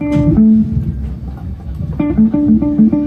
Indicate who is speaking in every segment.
Speaker 1: Thank you.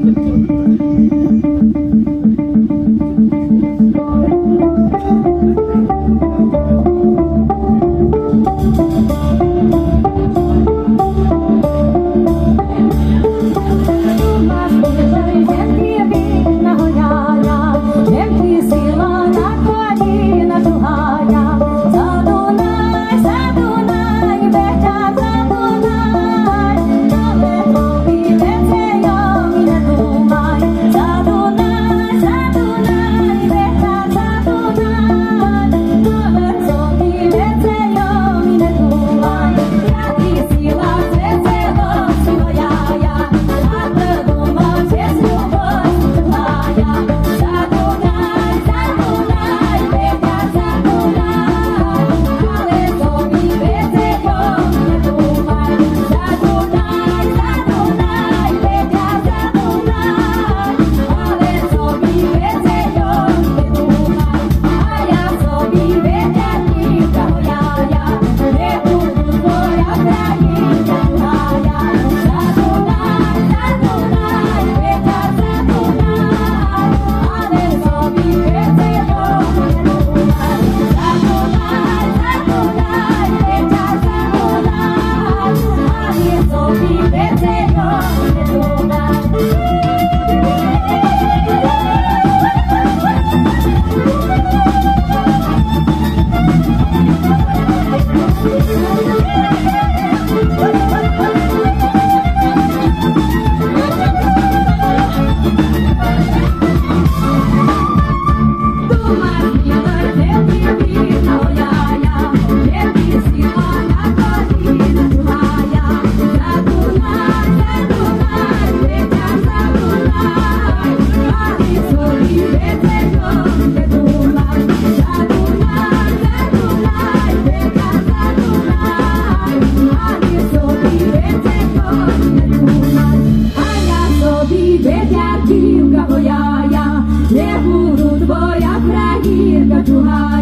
Speaker 1: моя, я не буду твоя крагірка чуга.